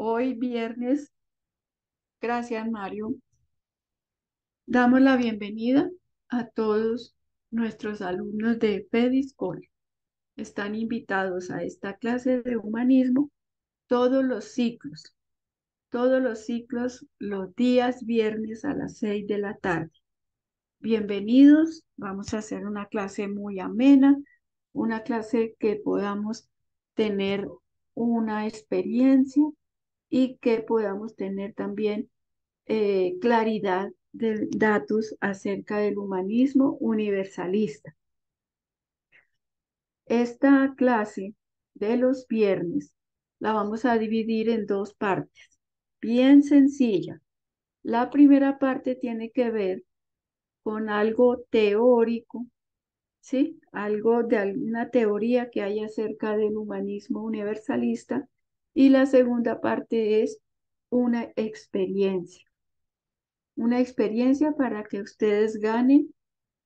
Hoy viernes, gracias Mario, damos la bienvenida a todos nuestros alumnos de Pediscol. Están invitados a esta clase de humanismo todos los ciclos, todos los ciclos los días viernes a las seis de la tarde. Bienvenidos, vamos a hacer una clase muy amena, una clase que podamos tener una experiencia y que podamos tener también eh, claridad de datos acerca del humanismo universalista. Esta clase de los viernes la vamos a dividir en dos partes, bien sencilla. La primera parte tiene que ver con algo teórico, ¿sí? Algo de alguna teoría que hay acerca del humanismo universalista. Y la segunda parte es una experiencia. Una experiencia para que ustedes ganen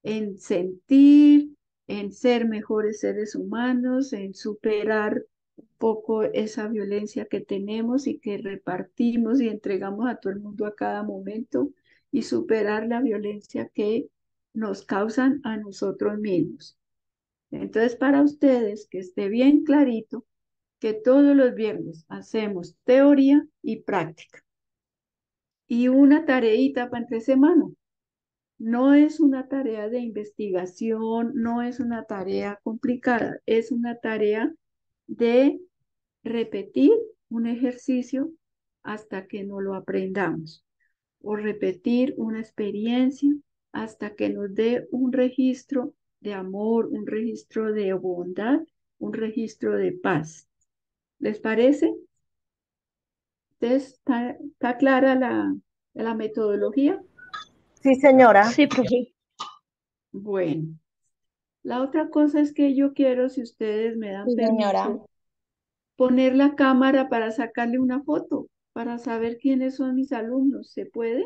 en sentir, en ser mejores seres humanos, en superar un poco esa violencia que tenemos y que repartimos y entregamos a todo el mundo a cada momento y superar la violencia que nos causan a nosotros mismos. Entonces, para ustedes, que esté bien clarito que todos los viernes hacemos teoría y práctica. Y una tareita para entre semana. No es una tarea de investigación, no es una tarea complicada, es una tarea de repetir un ejercicio hasta que no lo aprendamos o repetir una experiencia hasta que nos dé un registro de amor, un registro de bondad, un registro de paz. ¿Les parece? ¿Está, clara la, la metodología? Sí, señora. Sí, profe. Bueno, la otra cosa es que yo quiero, si ustedes me dan permiso, poner la cámara para sacarle una foto, para saber quiénes son mis alumnos. ¿Se puede?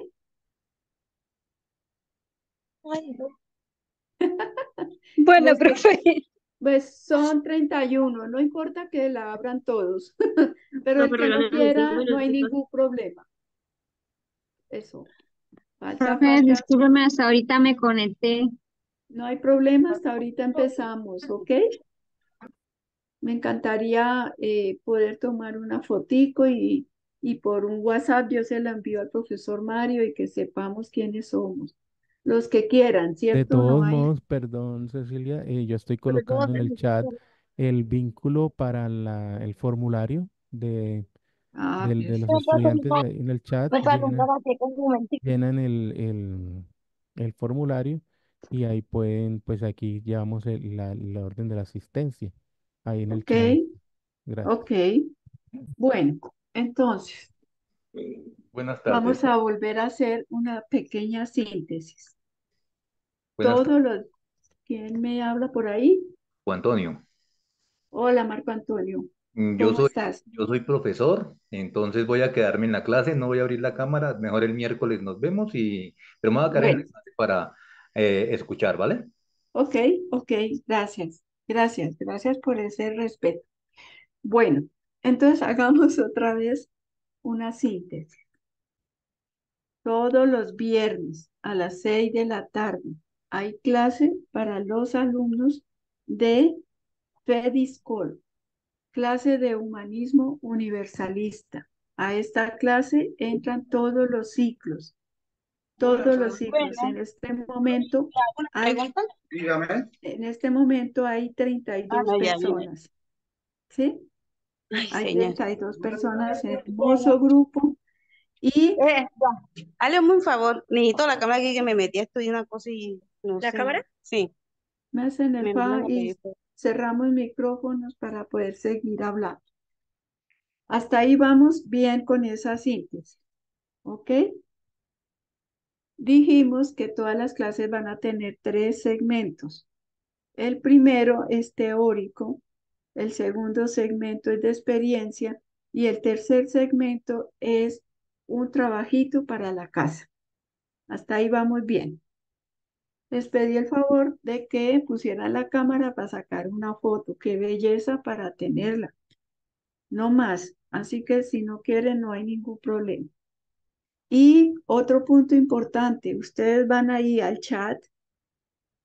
Bueno, profe. Pues son 31, no importa que la abran todos, pero el que no quiera no hay ningún problema. Eso. profe, discúlpeme, hasta ahorita me conecté. No hay problema, hasta ahorita empezamos, ¿ok? Me encantaría eh, poder tomar una fotico y, y por un WhatsApp yo se la envío al profesor Mario y que sepamos quiénes somos los que quieran, ¿cierto? De todos modos, perdón, Cecilia, eh, yo estoy colocando en el chat el vínculo para la, el formulario de, ah, de los estudiantes en el chat. Llenan, el, el, el, formulario y ahí pueden, pues aquí llevamos el, la, la, orden de la asistencia. Ahí en el chat. Gracias. Ok. Bueno, entonces. Buenas tardes. Vamos a volver a hacer una pequeña síntesis. Todos los... ¿Quién me habla por ahí? Juan Antonio. Hola, Marco Antonio. Mm, yo soy, yo soy profesor, entonces voy a quedarme en la clase, no voy a abrir la cámara, mejor el miércoles nos vemos y pero me voy a quedar en la clase para eh, escuchar, ¿vale? Ok, ok, gracias, gracias, gracias por ese respeto. Bueno, entonces hagamos otra vez una síntesis. Todos los viernes a las seis de la tarde hay clase para los alumnos de FEDISCOL, clase de humanismo universalista. A esta clase entran todos los ciclos, todos los ciclos. En este momento hay, en este momento hay 32 ah, personas. ¿Sí? hay 32 personas, hermoso grupo. Y... Eh, hazle un favor, necesito la cámara aquí que me metí a estudiar una cosa y ¿La cámara? Sí. Me hacen el favor y cerramos micrófonos para poder seguir hablando. Hasta ahí vamos bien con esa síntesis. ¿Ok? Dijimos que todas las clases van a tener tres segmentos. El primero es teórico, el segundo segmento es de experiencia y el tercer segmento es un trabajito para la casa. Hasta ahí vamos bien les pedí el favor de que pusieran la cámara para sacar una foto. Qué belleza para tenerla. No más. Así que si no quieren, no hay ningún problema. Y otro punto importante, ustedes van ahí al chat.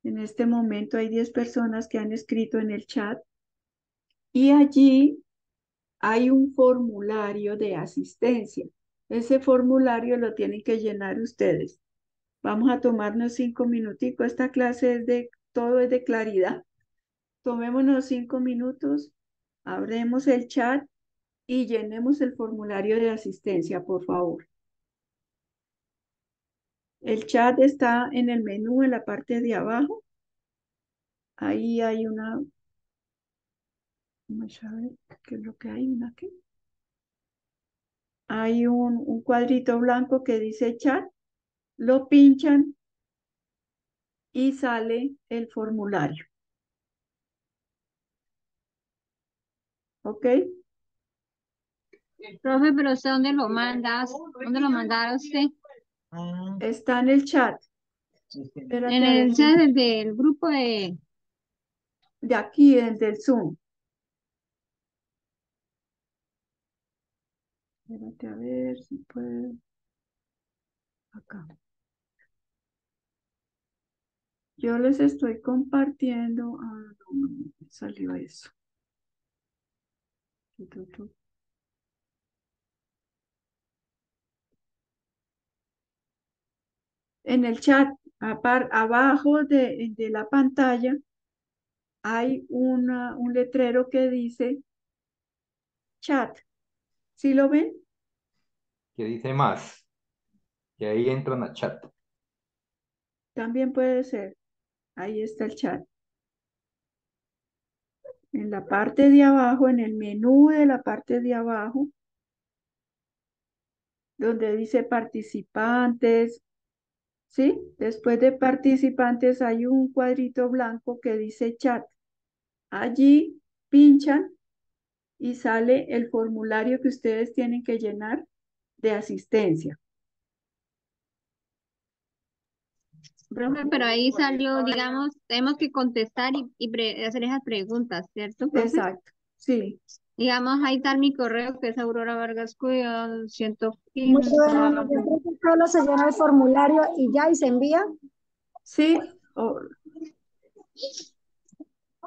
En este momento hay 10 personas que han escrito en el chat. Y allí hay un formulario de asistencia. Ese formulario lo tienen que llenar ustedes. Vamos a tomarnos cinco minuticos. Esta clase es de, todo es de claridad. Tomémonos cinco minutos, abremos el chat y llenemos el formulario de asistencia, por favor. El chat está en el menú en la parte de abajo. Ahí hay una... Vamos a ver qué es lo que hay. ¿Una qué? Hay un, un cuadrito blanco que dice chat. Lo pinchan y sale el formulario. ¿Ok? Profe, pero usted dónde lo mandas? ¿Dónde lo mandará usted? Está en el chat. Espérate En el chat del grupo de... de aquí, desde el Zoom. Espérate a ver si puedo. Acá. Yo les estoy compartiendo. Ah, no, no, salió eso. En el chat, apar- abajo de, de la pantalla, hay una, un letrero que dice chat. ¿Sí lo ven? Que dice más. Que ahí entran a chat. También puede ser. Ahí está el chat. En la parte de abajo, en el menú de la parte de abajo, donde dice participantes, ¿sí? Después de participantes hay un cuadrito blanco que dice chat. Allí pinchan y sale el formulario que ustedes tienen que llenar de asistencia. Profe, pero ahí salió, digamos, tenemos que contestar y, y pre- hacer esas preguntas, ¿cierto, profe? Exacto, sí. Digamos, ahí está mi correo, que es Aurora Vargas Cuyo, Muy 115. bueno, yo creo que solo se llena el formulario y ya, y se envía. Sí, o-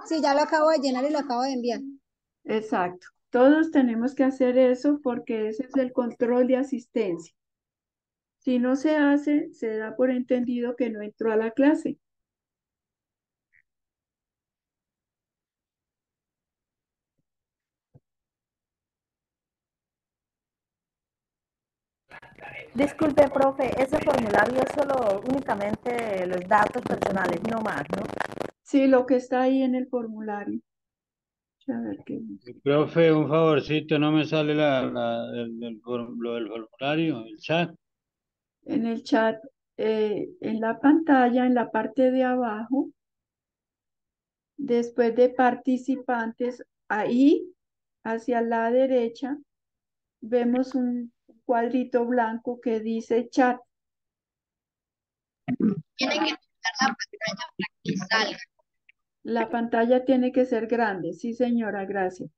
Sí, ya lo acabo de llenar y lo acabo de enviar. exacto. Todos tenemos que hacer eso porque ese es el control de asistencia. Si no se hace, se da por entendido que no entró a la clase. Disculpe, profe, ese formulario es solo únicamente los datos personales, no más, ¿no? Sí, lo que está ahí en el formulario. A ver qué dice. Profe, un favorcito, no me sale la, la- el- lo del formulario, el chat. En el chat, eh, en la pantalla, en la parte de abajo, después de participantes, ahí, hacia la derecha, vemos un cuadrito blanco que dice chat. La pantalla tiene que ser grande. Sí, señora, gracias.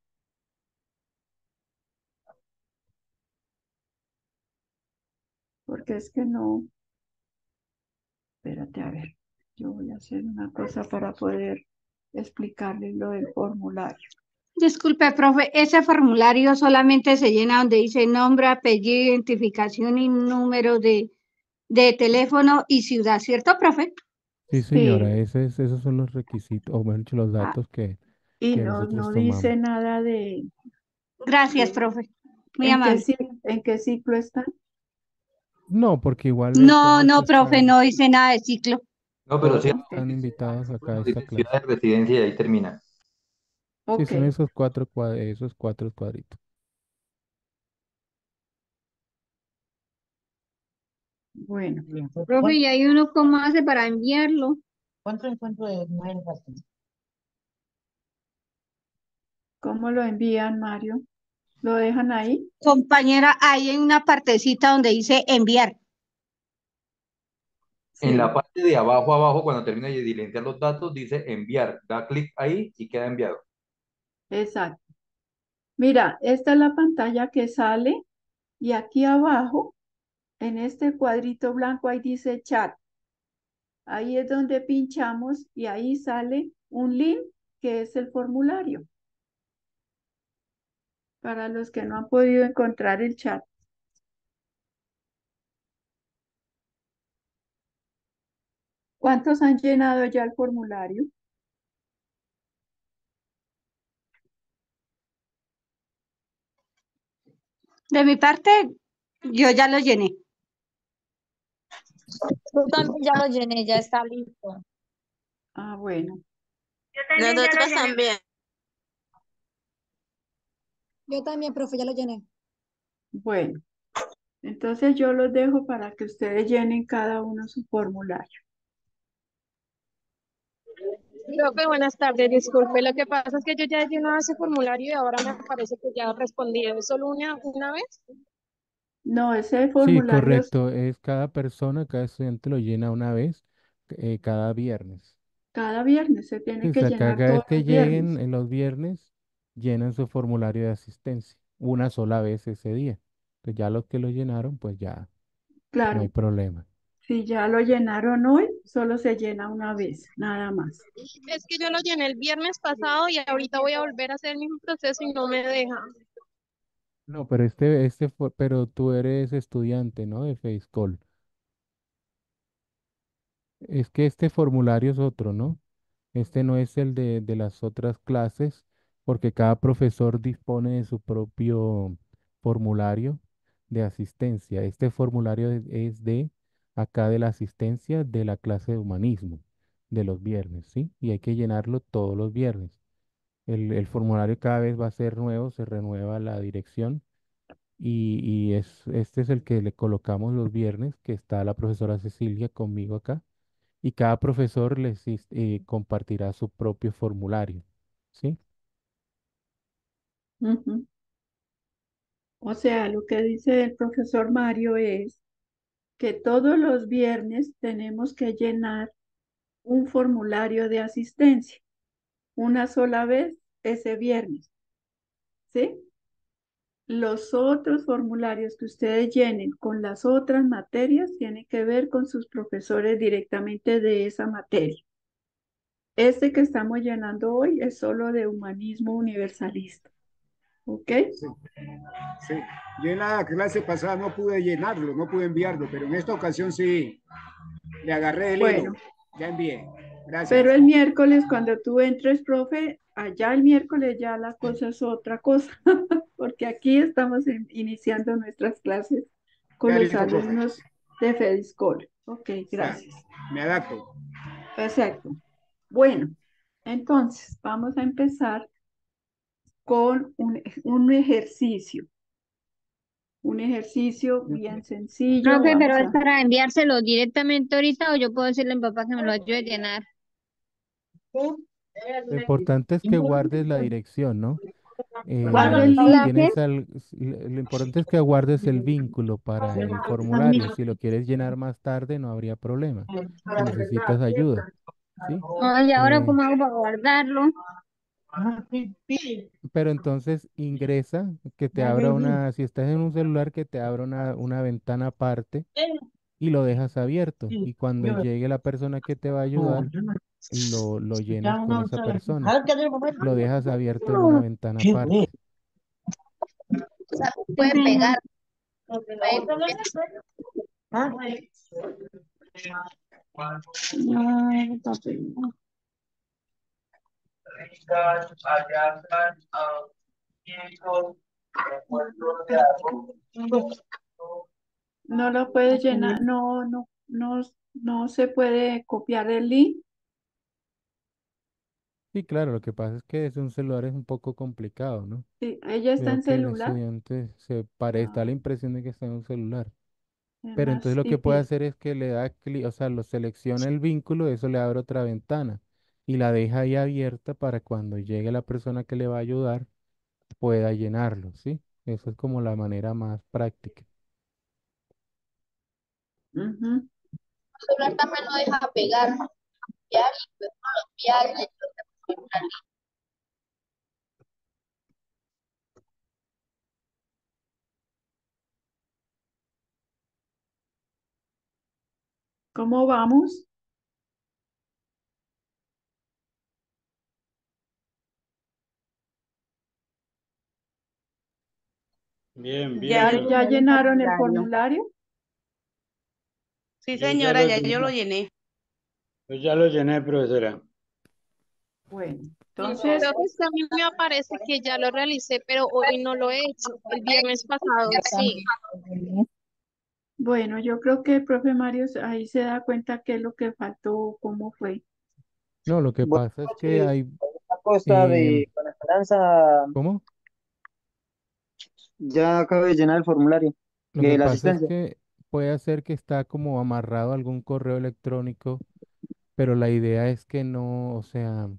Porque es que no. Espérate, a ver. Yo voy a hacer una cosa para poder explicarles lo del formulario. Disculpe, profe, ese formulario solamente se llena donde dice nombre, apellido, identificación y número de, de teléfono y ciudad, ¿cierto, profe? Sí, señora, Sí. ese es- esos son los requisitos, o bueno, dicho, los Ah, datos que, Y que no, nosotros no tomamos. dice nada de Gracias, profe. Muy en amable. en qué ciclo están. No, porque igual No, no, profe, están, no dice nada de ciclo. No, pero sí, están invitados acá a esta clase. de residencia y ahí termina. Sí, son esos cuatro, cua- esos cuatro cuadritos. bueno. Profe, ¿y hay uno cómo hace para enviarlo? ¿Cuánto encuentro de gastos? ¿Cómo lo envían, Mario? ¿Lo dejan ahí? Compañera, ahí hay una partecita donde dice enviar. En la parte de abajo, abajo, cuando termina de diligenciar los datos, dice enviar. Da clic ahí y queda enviado. exacto. Mira, esta es la pantalla que sale y aquí abajo, en este cuadrito blanco, ahí dice chat. Ahí es donde pinchamos y ahí sale un link que es el formulario. Para los que no han podido encontrar el chat. ¿Cuántos han llenado ya el formulario? De mi parte, yo ya lo llené. Yo también ya lo llené, ya está listo. Ah, bueno. Nosotros también. Yo también, profe, ya lo llené. Bueno, entonces yo los dejo para que ustedes llenen cada uno su formulario. Profe, buenas tardes. Disculpe, lo que pasa es que yo ya he llenado ese formulario y ahora me parece que ya he respondido. ¿Es solo una, una vez? No, ese Sí, formulario es correcto. Es cada persona, cada estudiante lo llena una vez, eh, cada viernes. cada viernes, se tiene Sí, o que sea, llenar cada vez que lleguen viernes. en los viernes, llenan su formulario de asistencia, una sola vez ese día. Entonces ya los que lo llenaron, pues ya no hay problema. si ya lo llenaron hoy, solo se llena una vez, nada más. Es que yo lo llené el viernes pasado y ahorita voy a volver a hacer el mismo proceso y no me deja. No, pero este, este fue, pero tú eres estudiante, ¿no? De FaceCall. Es que este formulario es otro, ¿no? Este no es el de, de las otras clases, porque cada profesor dispone de su propio formulario de asistencia. Este formulario es, de acá de la asistencia de la clase de humanismo, de los viernes, ¿sí? Y hay que llenarlo todos los viernes. El, formulario cada vez va a ser nuevo, se renueva la dirección y, es, este es el que le colocamos los viernes, que está la profesora Cecilia conmigo acá y cada profesor les eh, compartirá su propio formulario, ¿sí? O sea, lo que dice el profesor Mario es que todos los viernes tenemos que llenar un formulario de asistencia, una sola vez ese viernes, ¿sí? Los otros formularios que ustedes llenen con las otras materias tienen que ver con sus profesores directamente de esa materia. Este que estamos llenando hoy es solo de humanismo universalista. ¿Ok? Sí, sí. Yo en la clase pasada no pude llenarlo, no pude enviarlo, pero en esta ocasión sí le agarré el Bueno. hilo. Ya envié. Gracias. Pero el miércoles, cuando tú entres, profe, allá el miércoles ya la cosa es otra cosa, porque aquí estamos in- iniciando nuestras clases con Ya los listo, profe. alumnos de Fediscol. Ok, gracias. me adapto. Perfecto. Bueno, entonces vamos a empezar con un, un ejercicio. Un ejercicio bien sencillo. Profe, pero es para enviárselo directamente ahorita o yo puedo decirle a mi papá que me lo ayude a llenar. Lo importante es que guardes la dirección, ¿no? Eh, si al- lo importante es que guardes el vínculo para el formulario. Si lo quieres llenar más tarde, no habría problema. Si necesitas ayuda, ¿sí? Ahora Eh, cómo hago para guardarlo? Pero entonces ingresa, que te abra una, si estás en un celular, que te abra una, una ventana aparte y lo dejas abierto. Y cuando llegue la persona que te va a ayudar, lo, lo llenas con esa persona. Lo dejas abierto en una ventana aparte. Puede pegar. No lo puedes llenar, no, no, no, no se puede copiar el link. Sí, claro, lo que pasa es que desde un celular es un poco complicado, ¿no? Sí, ella está Veo en que el celular. estudiante se parece, da la impresión de que está en un celular. Es Pero entonces lo que puede hacer es que le da clic, o sea, lo selecciona el vínculo, eso le abre otra ventana y la deja ahí abierta para cuando llegue la persona que le va a ayudar pueda llenarlo, ¿sí? Eso es como la manera más práctica. ¿Cómo vamos? Bien, bien. ¿Ya, llenaron el formulario? Sí, Yo ya señora, ya yo lo llené. Yo ya lo llené, profesora. Bueno, Entonces, entonces, a mí me aparece que ya lo realicé, pero hoy no lo he hecho. El viernes pasado sí. bueno, yo creo que el profe Mario ahí se da cuenta qué es lo que faltó, cómo fue. No, lo que pasa es que hay, Costa eh, de Buena Esperanza. ¿cómo? Ya acabé de llenar el formulario Lo de que la pasa es asistencia. que puede ser que está como amarrado a algún correo electrónico, pero la idea es que no, o sea,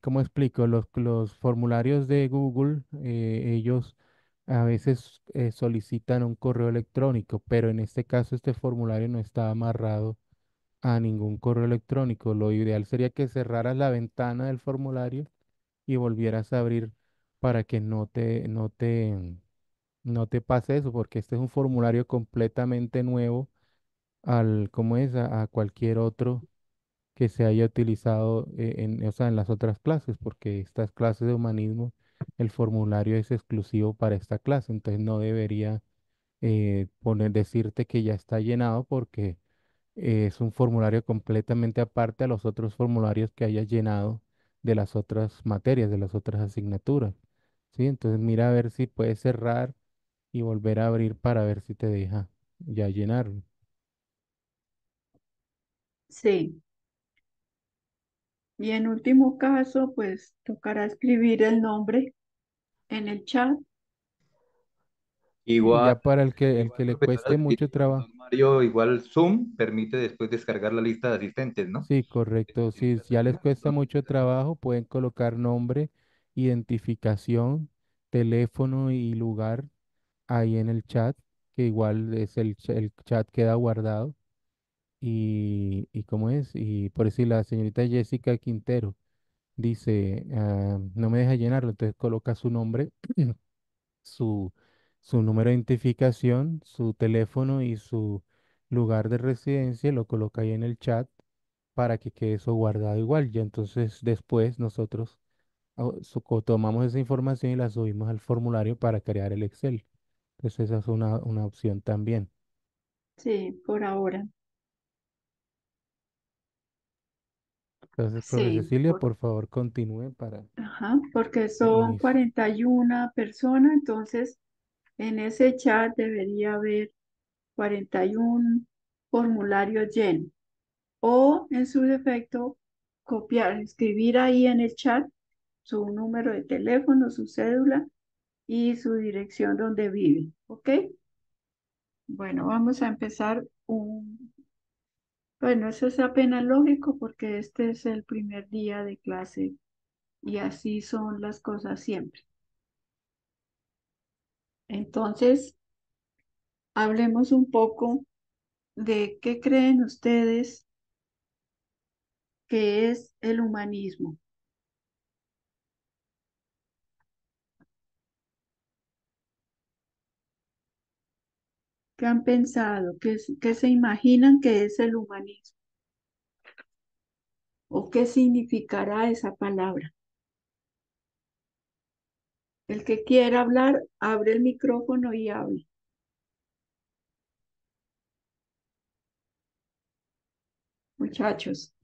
¿cómo explico? Los, los formularios de Google, eh, ellos a veces eh, solicitan un correo electrónico, pero en este caso este formulario no está amarrado a ningún correo electrónico. Lo ideal sería que cerraras la ventana del formulario y volvieras a abrir para que no te, no te, no te pase eso, porque este es un formulario completamente nuevo al, ¿cómo es? A, cualquier otro que se haya utilizado eh, en, o sea, en las otras clases, porque estas clases de humanismo, el formulario es exclusivo para esta clase, entonces no debería eh, poner, decirte que ya está llenado porque es un formulario completamente aparte a los otros formularios que hayas llenado de las otras materias, de las otras asignaturas. ¿Sí? Entonces mira a ver si puedes cerrar y volver a abrir para ver si te deja ya llenarlo. Sí. Y en último caso, pues tocará escribir el nombre en el chat. Igual, ya para el que, el igual, que le cueste si mucho trabajo. Mario, igual Zoom permite después descargar la lista de asistentes, ¿no? Sí, correcto. Si Mientras ya les cuesta mucho trabajo, pueden colocar nombre, identificación, teléfono y lugar ahí en el chat, que igual es el, el chat queda guardado. Y, y cómo es, y por decir la señorita Jessica Quintero dice, ah, no me deja llenarlo, entonces coloca su nombre, su, su número de identificación, su teléfono y su lugar de residencia, lo coloca ahí en el chat para que quede eso guardado igual. Ya entonces después nosotros su- co- tomamos esa información y la subimos al formulario para crear el Excel. Entonces esa es una, una opción también. Sí, por ahora. Entonces, profe Sí, Cecilia, por- por favor, continúe para ajá, porque son inicio. 41 personas, entonces en ese chat debería haber 41 formularios llenos. O en su defecto, copiar, escribir ahí en el chat su número de teléfono, su cédula y su dirección donde vive. ¿Ok? Bueno, vamos a empezar un... Bueno, eso es apenas lógico porque este es el primer día de clase y así son las cosas siempre. Entonces, hablemos un poco de qué creen ustedes que es el humanismo. ¿Qué han pensado? ¿Qué, qué se imaginan que es el humanismo? ¿O qué significará esa palabra? El que quiera hablar, abre el micrófono y hable. Muchachos,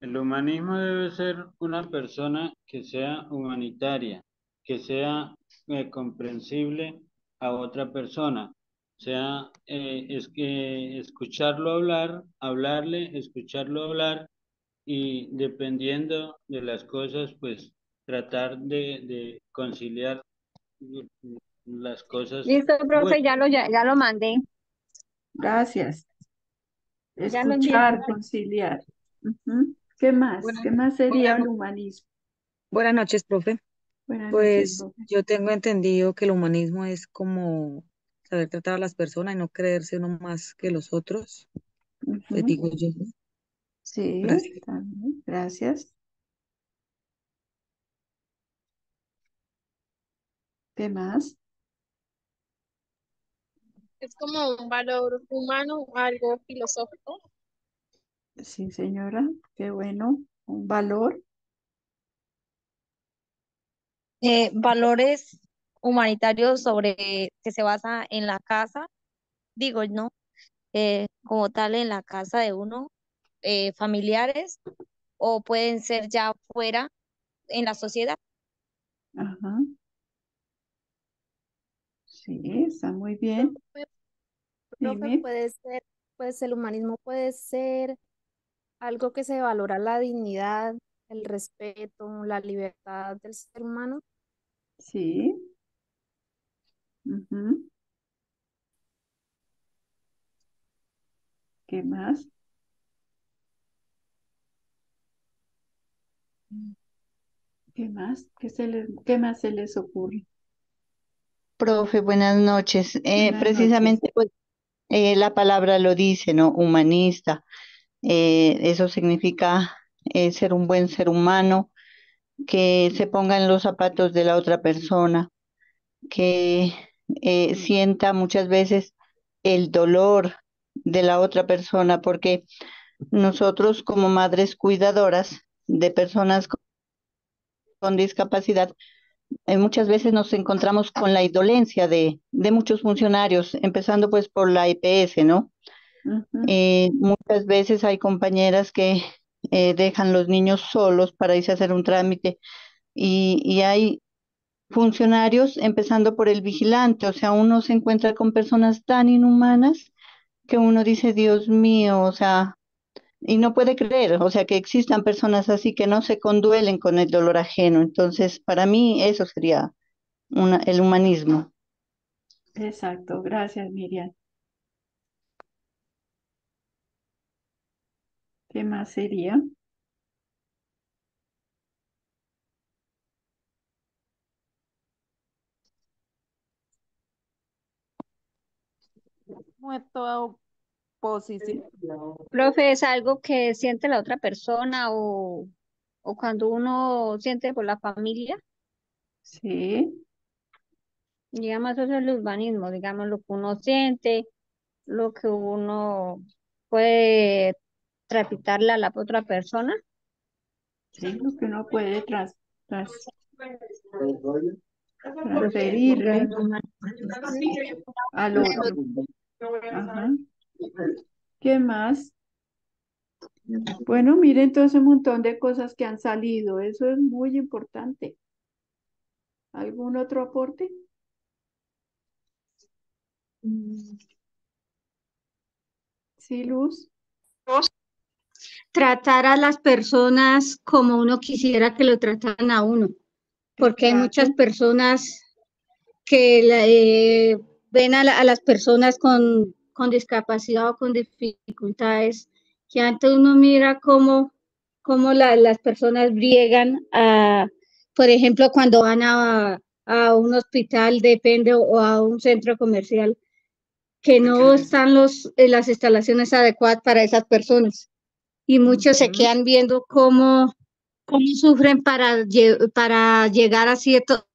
El humanismo debe ser una persona que sea humanitaria, que sea eh, comprensible a otra persona, sea eh, es que escucharlo hablar, hablarle, escucharlo hablar y dependiendo de las cosas, pues tratar de, de conciliar las cosas Listo, profe, ya lo, ya, ya lo mandé. gracias. Escuchar, conciliar. ¿Qué más? Buenas- ¿Qué más sería buenas el humanismo? Buenas noches, profe. Buenas noches, Pues profe. yo tengo entendido que el humanismo es como saber tratar a las personas y no creerse uno más que los otros. Les Ujú. digo yo. Sí, Gracias. también. Gracias. ¿Qué más? Es como un valor humano, algo filosófico. Sí, señora, qué bueno. Un valor. Eh, valores humanitarios sobre que se basa en la casa, digo, ¿no? Eh, como tal en la casa de uno, eh, familiares, o pueden ser ya fuera en la sociedad. Ajá. Sí, está muy bien. Profe, Dime. puede ser, pues el humanismo puede ser algo que se valora la dignidad, el respeto, la libertad del ser humano. Sí. ¿Qué más? ¿Qué más? ¿Qué se les, qué más se les ocurre? Profe, buenas noches. Eh, Buenas noches. precisamente, pues, eh, la palabra lo dice, ¿no? Humanista. Eh, eso significa eh, ser un buen ser humano, que se ponga en los zapatos de la otra persona, que eh, sienta muchas veces el dolor de la otra persona, porque nosotros como madres cuidadoras de personas con con discapacidad, eh, muchas veces nos encontramos con la indolencia de, de muchos funcionarios, empezando pues por la EPS, ¿no? Eh, muchas veces hay compañeras que eh, dejan los niños solos para irse a hacer un trámite y, y hay funcionarios, empezando por el vigilante, o sea, uno se encuentra con personas tan inhumanas que uno dice, Dios mío, o sea, y no puede creer, o sea, que existan personas así que no se conduelen con el dolor ajeno. Entonces, para mí eso sería una, el humanismo. Exacto, gracias, Miriam. ¿Qué más sería? Muerto posición. Profe, es algo que siente la otra persona o, o cuando uno siente por la familia. Sí. Digamos, eso es el urbanismo, digamos, lo que uno siente, lo que uno puede trapitarle a la otra persona. Sí, lo que uno puede tras, tras, transferirle al otro. Ajá. ¿Qué más? Bueno, miren todo ese montón de cosas que han salido. Eso es muy importante. ¿Algún otro aporte? Sí, Luz. Tratar a las personas como uno quisiera que lo trataran a uno, porque hay muchas personas que la- eh, ven a, la- a las personas con, con discapacidad o con dificultades, que antes uno mira cómo, cómo la- las personas briegan a, por ejemplo, cuando van a, a un hospital, depende, o a un centro comercial, que no están los, eh, las instalaciones adecuadas para esas personas. Y muchos se quedan viendo cómo, cómo sufren para, para llegar a cierto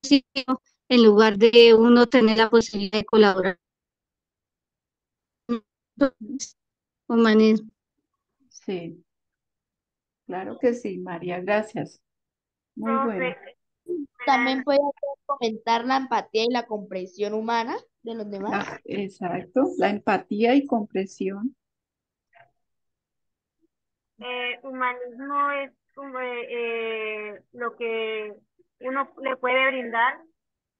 sitio en lugar de uno tener la posibilidad de colaborar. Humanismo. Sí, claro que sí, María, gracias. Muy bueno. También puede fomentar la empatía y la comprensión humana de los demás. Ah, exacto, la empatía y comprensión. Eh, humanismo es como, eh, eh, lo que uno le puede brindar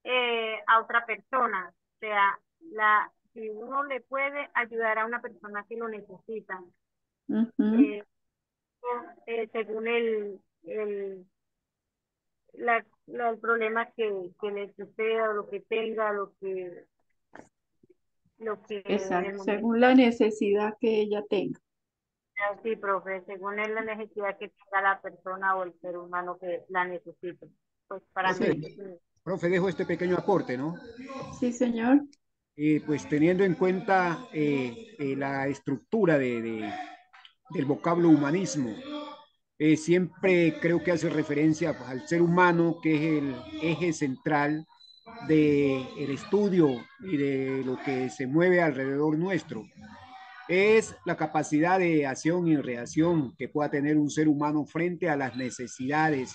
eh, a otra persona. O sea, la, si uno le puede ayudar a una persona que lo necesita, eh, según el, el, la, la- el problema que, que le suceda, o lo que tenga, lo que, lo que Exacto, según la necesidad que ella tenga. Sí, profe, según es la necesidad que tenga la persona o el ser humano que la necesite. Pues para Profe, mí, profe, dejo este pequeño aporte, ¿no? Sí, señor. Eh, pues teniendo en cuenta eh, eh, la estructura de, de- del vocablo humanismo, eh, siempre creo que hace referencia pues, al ser humano, que es el eje central del el estudio y de lo que se mueve alrededor nuestro. Es la capacidad de acción y reacción que pueda tener un ser humano frente a las necesidades,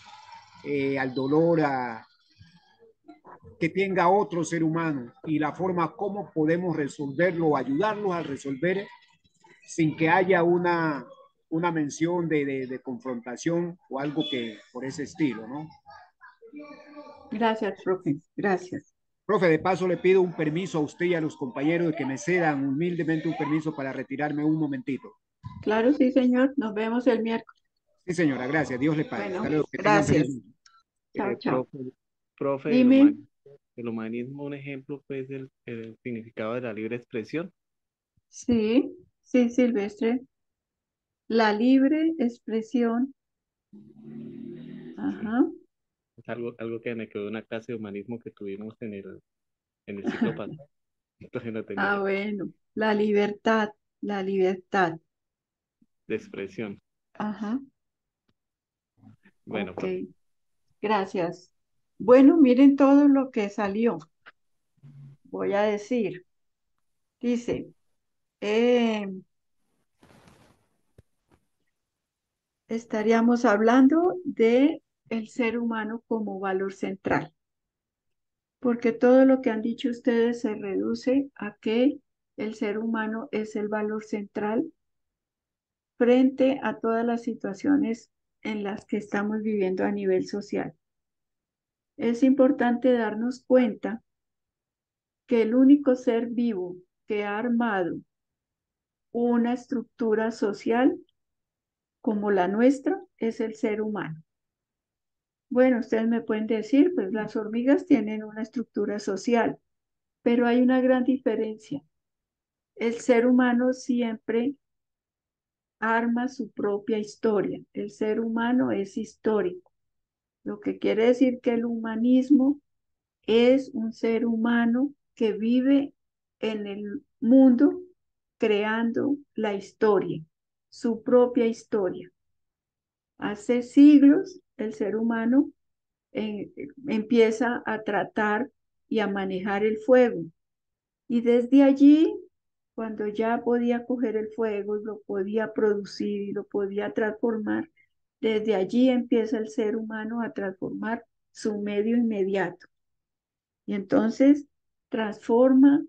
eh, al dolor, a, que tenga otro ser humano y la forma como podemos resolverlo o ayudarlos a resolver sin que haya una, una mención de, de, confrontación o algo que por ese estilo, ¿no? Gracias, profe. Gracias. Profe, de paso le pido un permiso a usted y a los compañeros de que me cedan humildemente un permiso para retirarme un momentito. Claro, sí, señor. Nos vemos el miércoles. Sí, señora, gracias. Dios le pague. Bueno, gracias. Chao, Eh, chao. profe, profe, el, Dime. humani- el humanismo, un ejemplo, pues, del el significado de la libre expresión. Sí, sí, Silvestre. La libre expresión. Ajá. Es algo, algo que me quedó de una clase de humanismo que tuvimos en el, en el ciclo pasado. Entonces no tenía Ah, bueno. La libertad, la libertad. de expresión. Ajá. Bueno, Ok. profe, Gracias. Bueno, miren todo lo que salió. Voy a decir. Dice, eh, estaríamos hablando de el ser humano como valor central, porque todo lo que han dicho ustedes se reduce a que el ser humano es el valor central frente a todas las situaciones en las que estamos viviendo a nivel social. Es importante darnos cuenta que el único ser vivo que ha armado una estructura social como la nuestra es el ser humano. Bueno, ustedes me pueden decir, pues las hormigas tienen una estructura social, pero hay una gran diferencia. El ser humano siempre arma su propia historia. El ser humano es histórico, lo que quiere decir que el humanismo es un ser humano que vive en el mundo creando la historia, su propia historia. Hace siglos el ser humano eh, empieza a tratar y a manejar el fuego. Y desde allí, cuando ya podía coger el fuego y lo podía producir y lo podía transformar, desde allí empieza el ser humano a transformar su medio inmediato. Y entonces transforma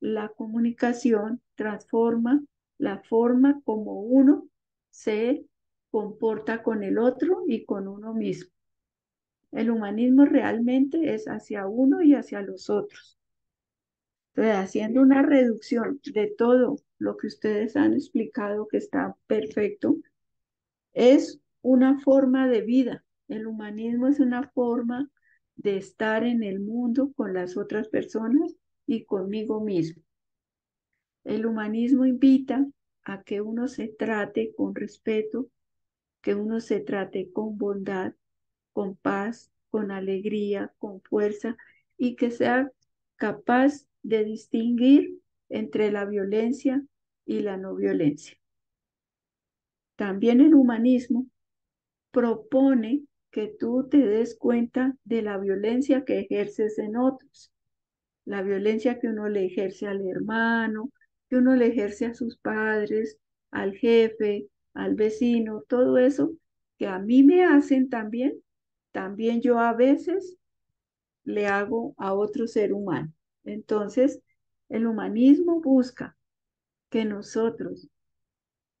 la comunicación, transforma la forma como uno se comporta con el otro y con uno mismo. El humanismo realmente es hacia uno y hacia los otros. Entonces, haciendo una reducción de todo lo que ustedes han explicado que está perfecto, es una forma de vida. El humanismo es una forma de estar en el mundo con las otras personas y conmigo mismo. El humanismo invita a que uno se trate con respeto, que uno se trate con bondad, con paz, con alegría, con fuerza y que sea capaz de distinguir entre la violencia y la no violencia. También el humanismo propone que tú te des cuenta de la violencia que ejerces en otros, la violencia que uno le ejerce al hermano, que uno le ejerce a sus padres, al jefe, al vecino, todo eso que a mí me hacen también, también yo a veces le hago a otro ser humano. Entonces, el humanismo busca que nosotros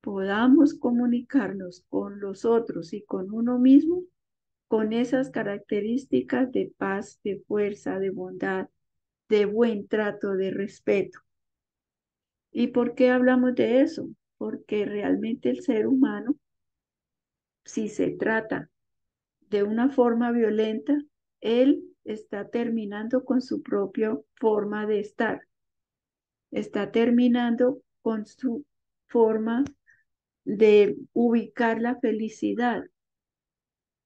podamos comunicarnos con los otros y con uno mismo con esas características de paz, de fuerza, de bondad, de buen trato, de respeto. ¿Y por qué hablamos de eso? Porque realmente el ser humano, si se trata de una forma violenta, él está terminando con su propia forma de estar. Está terminando con su forma de ubicar la felicidad.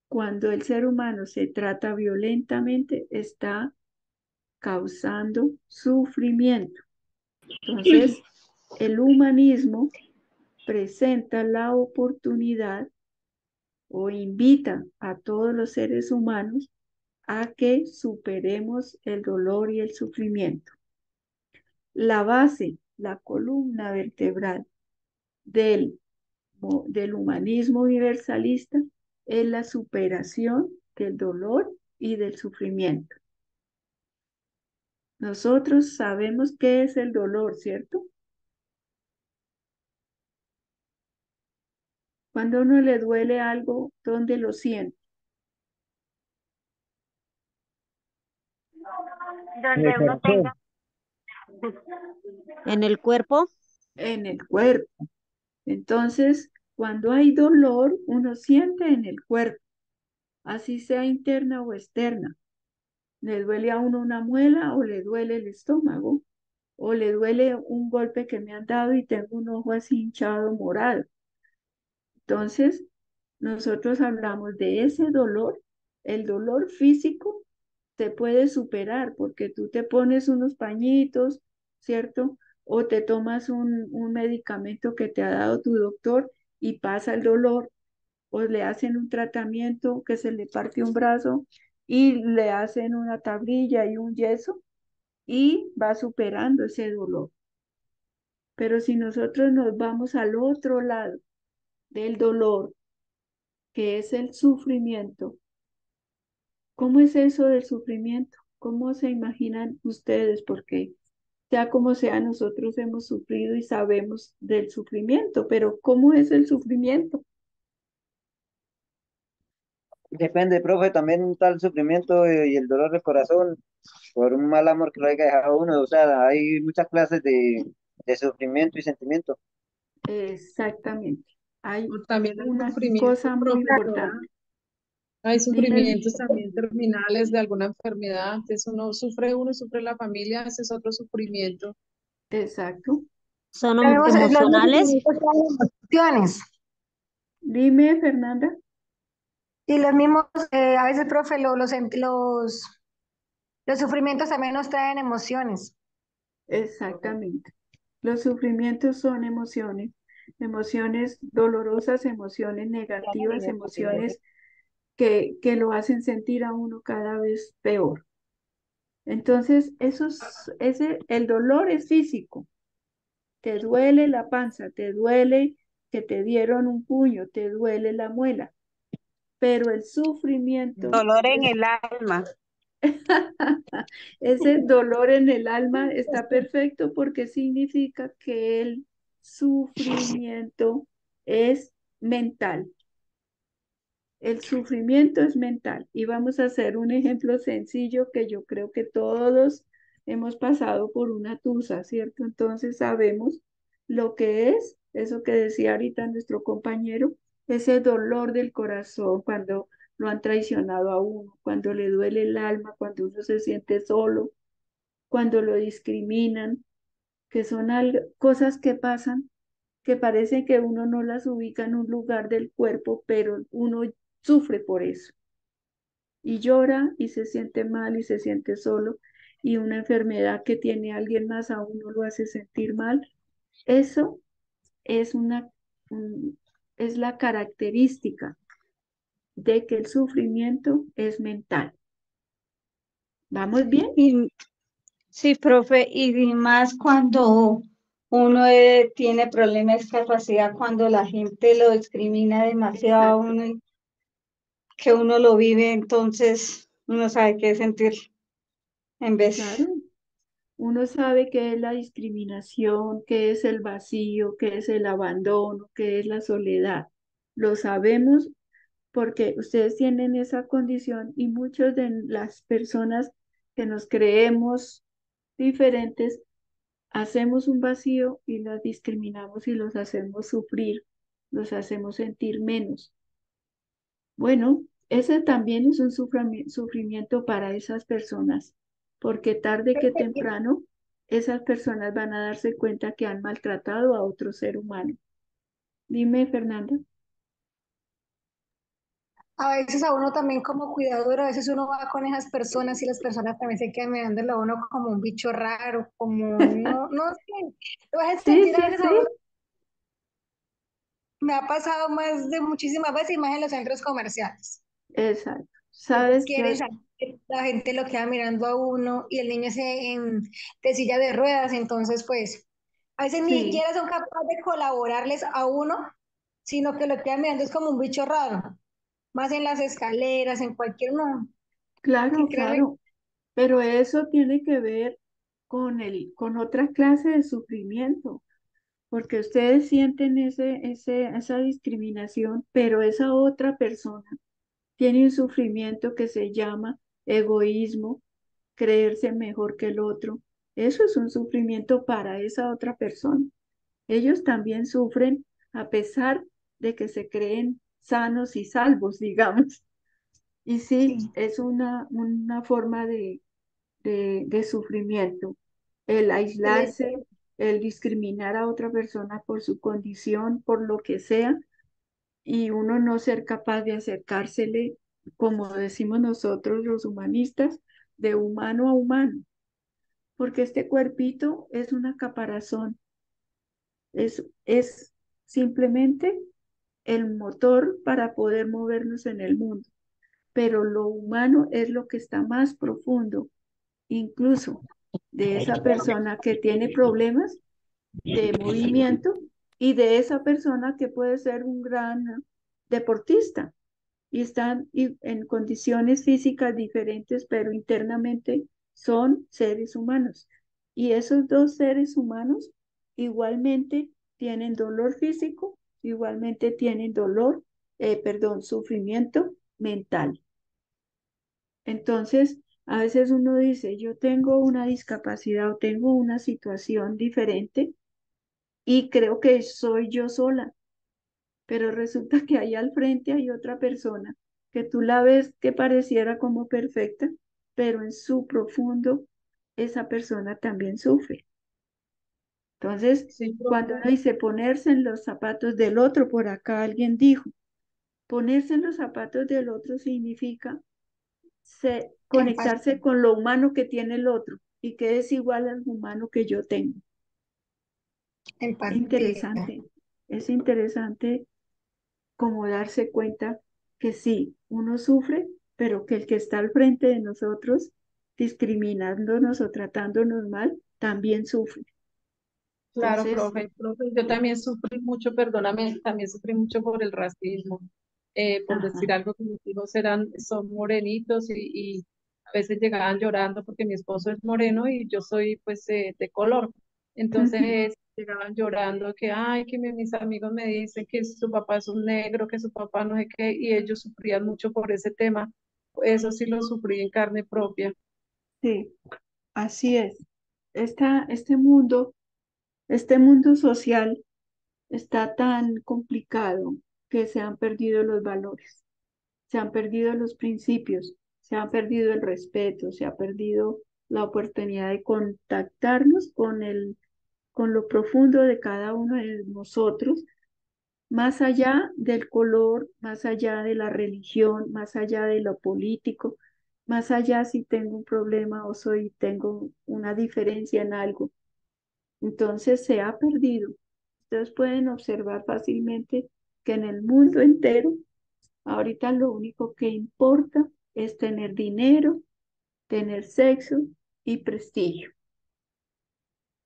Cuando el ser humano se trata violentamente, está causando sufrimiento. Entonces, el humanismo presenta la oportunidad o invita a todos los seres humanos a que superemos el dolor y el sufrimiento. La base, la columna vertebral del, del humanismo universalista es la superación del dolor y del sufrimiento. Nosotros sabemos qué es el dolor, ¿cierto? Cuando a uno le duele algo, ¿dónde lo siente? Donde uno tenga. ¿En el cuerpo? En el cuerpo. Entonces, cuando hay dolor, uno siente en el cuerpo, así sea interna o externa. Le duele a uno una muela o le duele el estómago o le duele un golpe que me han dado y tengo un ojo así hinchado morado. Entonces, nosotros hablamos de ese dolor. El dolor físico se puede superar porque tú te pones unos pañitos, ¿cierto? O te tomas un, un medicamento que te ha dado tu doctor y pasa el dolor, o le hacen un tratamiento que se le parte un brazo y le hacen una tablilla y un yeso y va superando ese dolor. Pero si nosotros nos vamos al otro lado del dolor, que es el sufrimiento, ¿cómo es eso del sufrimiento? ¿Cómo se imaginan ustedes? Porque sea como sea, nosotros hemos sufrido y sabemos del sufrimiento, pero ¿cómo es el sufrimiento? Depende, profe, también el sufrimiento y el dolor del corazón por un mal amor que lo haya dejado uno. O sea, hay muchas clases de, de sufrimiento y sentimiento. Exactamente. Hay También hay una sufrimiento cosa muy importante. Hay sufrimientos también terminales de alguna enfermedad. Eso no sufre uno, sufre la familia, ese es otro sufrimiento. Exacto. ¿Son Tenemos, los emocionales? emociones. Dime, Fernanda. Y los mismos, eh, a veces, profe, lo- los, em- los, los sufrimientos también nos traen emociones. Exactamente. Los sufrimientos son emociones, emociones dolorosas, emociones negativas, emociones que, que lo hacen sentir a uno cada vez peor. Entonces, eso es, ese, el dolor es físico. Te duele la panza, te duele que te dieron un puño, te duele la muela. Pero el sufrimiento Dolor en el alma. Ese dolor en el alma está perfecto porque significa que el sufrimiento es mental. El sufrimiento es mental. Y vamos a hacer un ejemplo sencillo que yo creo que todos hemos pasado por una tusa, ¿cierto? Entonces sabemos lo que es, eso que decía ahorita nuestro compañero, ese dolor del corazón cuando lo han traicionado a uno, cuando le duele el alma, cuando uno se siente solo, cuando lo discriminan, que son algo- cosas que pasan que parece que uno no las ubica en un lugar del cuerpo, pero uno sufre por eso. Y llora y se siente mal y se siente solo. Y una enfermedad que tiene alguien más a uno lo hace sentir mal. Eso es una, un- es la característica de que el sufrimiento es mental. ¿Vamos bien? Y, sí, profe, y más cuando uno eh, tiene problemas de discapacidad, cuando la gente lo discrimina demasiado uno, que uno lo vive, entonces uno sabe qué sentir en vez. Claro. Uno sabe qué es la discriminación, qué es el vacío, qué es el abandono, qué es la soledad. Lo sabemos porque ustedes tienen esa condición y muchas de las personas que nos creemos diferentes, hacemos un vacío y las discriminamos y los hacemos sufrir, los hacemos sentir menos. Bueno, ese también es un sufrimiento para esas personas, porque tarde que temprano esas personas van a darse cuenta que han maltratado a otro ser humano. Dime, Fernanda. A veces a uno también como cuidador, a veces uno va con esas personas y las personas también se quedan mirándolo a uno como un bicho raro, como, no, no sé, lo vas a Sí. Me ha pasado más de muchísimas veces, y más en los centros comerciales. Exacto. Sabes salir la gente lo queda mirando a uno y el niño se en, de silla de ruedas, entonces pues a veces ni siquiera son capaces de colaborarles a uno, sino que lo quedan mirando es como un bicho raro, más en las escaleras, en cualquier no. Claro, claro, pero eso tiene que ver con el, con otra clase de sufrimiento, porque ustedes sienten ese, ese, esa discriminación, pero esa otra persona tiene un sufrimiento que se llama egoísmo, creerse mejor que el otro. Eso es un sufrimiento para esa otra persona. Ellos también sufren a pesar de que se creen sanos y salvos, digamos. Y sí, es una, una forma de, de, de sufrimiento. El aislarse, el discriminar a otra persona por su condición, por lo que sea, y uno no ser capaz de acercársele, como decimos nosotros los humanistas, de humano a humano. Porque este cuerpito es una caparazón, es, es simplemente el motor para poder movernos en el mundo. Pero lo humano es lo que está más profundo, incluso de esa persona que tiene problemas de movimiento y de esa persona que puede ser un gran deportista y están en condiciones físicas diferentes, pero internamente son seres humanos. Y esos dos seres humanos igualmente tienen dolor físico, igualmente tienen dolor, eh, perdón, sufrimiento mental. Entonces, a veces uno dice, yo tengo una discapacidad o tengo una situación diferente y creo que soy yo sola, pero resulta que ahí al frente hay otra persona que tú la ves que pareciera como perfecta, pero en su profundo esa persona también sufre. Entonces, cuando uno dice ponerse en los zapatos del otro, por acá alguien dijo, ponerse en los zapatos del otro significa se- conectarse con lo humano que tiene el otro y que es igual al humano que yo tengo. Es interesante, es interesante como darse cuenta que sí, uno sufre, pero que el que está al frente de nosotros, discriminándonos o tratándonos mal, también sufre. Claro, Entonces, profe, profe, yo también sufrí mucho, perdóname, también sufrí mucho por el racismo, eh, por decir algo que mis hijos eran, son morenitos y, y a veces llegaban llorando porque mi esposo es moreno y yo soy pues eh, de color. Entonces llegaban llorando que, ay, que mi- mis amigos me dicen que su papá es un negro, que su papá no sé qué, y ellos sufrían mucho por ese tema. Eso sí lo sufrí en carne propia. Sí, así es. Esta, este mundo, este mundo social está tan complicado que se han perdido los valores, se han perdido los principios, se ha perdido el respeto, se ha perdido la oportunidad de contactarnos con el, con lo profundo de cada uno de nosotros, más allá del color, más allá de la religión, más allá de lo político, más allá si tengo un problema o soy, tengo una diferencia en algo. Entonces se ha perdido. Ustedes pueden observar fácilmente que en el mundo entero, ahorita lo único que importa es tener dinero, tener sexo y prestigio.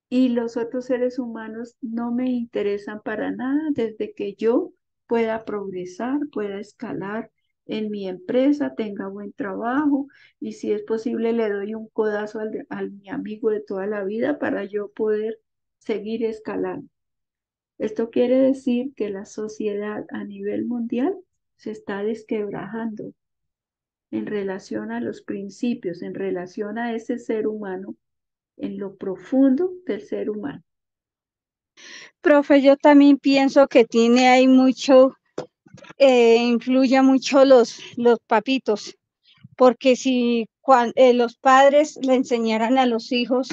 Y los otros seres humanos no me interesan para nada desde que yo pueda progresar, pueda escalar en mi empresa, tenga buen trabajo y si es posible le doy un codazo al, al mi amigo de toda la vida para yo poder seguir escalando. Esto quiere decir que la sociedad a nivel mundial se está desquebrajando en relación a los principios, en relación a ese ser humano, en lo profundo del ser humano. Profe, yo también pienso que tiene ahí mucho, eh, influye mucho los, los papitos, porque si eh, los padres le enseñaran a los hijos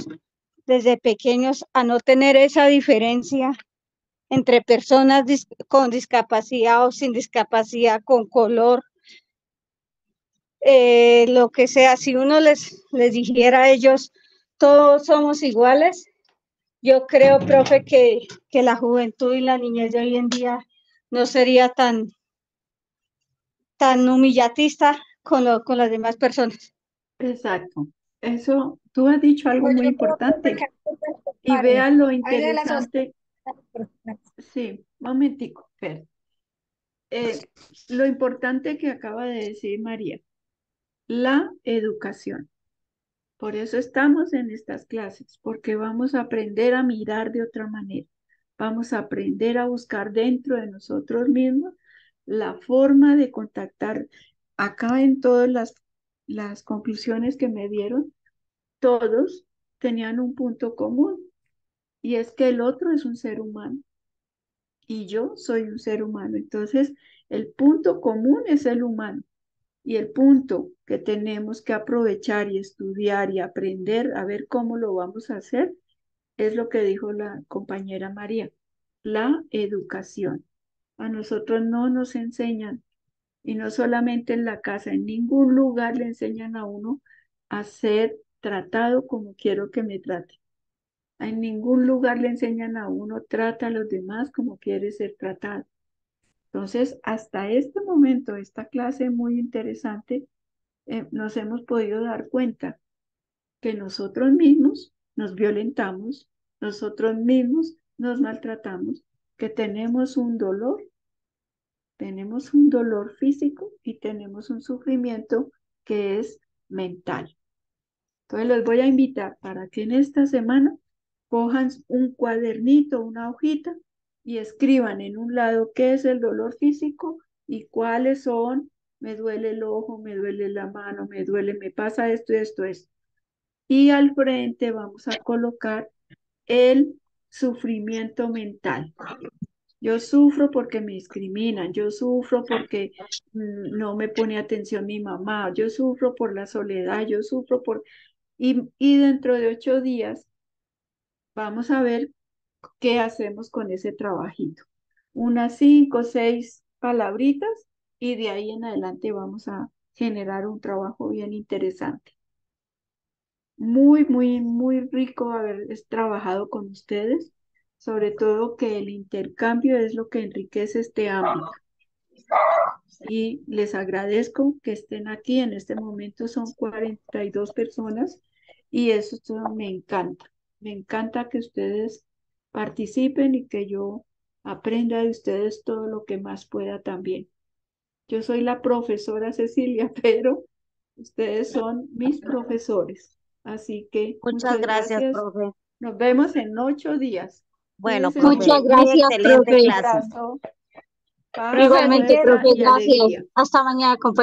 desde pequeños a no tener esa diferencia entre personas con discapacidad o sin discapacidad, con color, eh, lo que sea, si uno les, les dijera a ellos, todos somos iguales, yo creo, profe, que, que la juventud y la niñez de hoy en día no sería tan, tan humillatista con, lo- con las demás personas. Exacto. Eso, tú has dicho algo Pues muy importante. canso Y vea lo interesante. Sí, momentico, Fer. Eh, lo importante que acaba de decir María, la educación. Por eso estamos en estas clases, porque vamos a aprender a mirar de otra manera. Vamos a aprender a buscar dentro de nosotros mismos la forma de contactar. Acá en todas las, las conclusiones que me dieron, todos tenían un punto común, y es que el otro es un ser humano y yo soy un ser humano. Entonces, el punto común es el humano. Y el punto que tenemos que aprovechar y estudiar y aprender a ver cómo lo vamos a hacer es lo que dijo la compañera María, la educación. A nosotros no nos enseñan, y no solamente en la casa, en ningún lugar le enseñan a uno a ser tratado como quiero que me trate. En ningún lugar le enseñan a uno trata a los demás como quiere ser tratado. Entonces, hasta este momento, esta clase muy interesante, eh, nos hemos podido dar cuenta que nosotros mismos nos violentamos, nosotros mismos nos maltratamos, que tenemos un dolor, tenemos un dolor físico y tenemos un sufrimiento que es mental. Entonces, los voy a invitar para que en esta semana cojan un cuadernito, una hojita y escriban en un lado qué es el dolor físico y cuáles son, me duele el ojo, me duele la mano, me duele, me pasa esto esto, esto. Y al frente vamos a colocar el sufrimiento mental. Yo sufro porque me discriminan, yo sufro porque mm, no me pone atención mi mamá, yo sufro por la soledad, yo sufro por... Y, y dentro de ocho días vamos a ver qué hacemos con ese trabajito. Unas cinco seis palabritas y de ahí en adelante vamos a generar un trabajo bien interesante. Muy, muy, muy rico haber trabajado con ustedes, sobre todo que el intercambio es lo que enriquece este ámbito. Y les agradezco que estén aquí, en este momento son 42 personas y eso me encanta. Me encanta que ustedes participen y que yo aprenda de ustedes todo lo que más pueda también. Yo soy la profesora Cecilia, pero ustedes son mis profesores. Así que muchas, gracias, gracias, profe. Nos vemos en ocho días. Bueno, Cuídense profe, Muchas gracias, excelente profe. clase. Igualmente, profe, gracias. Hasta mañana, compañeros.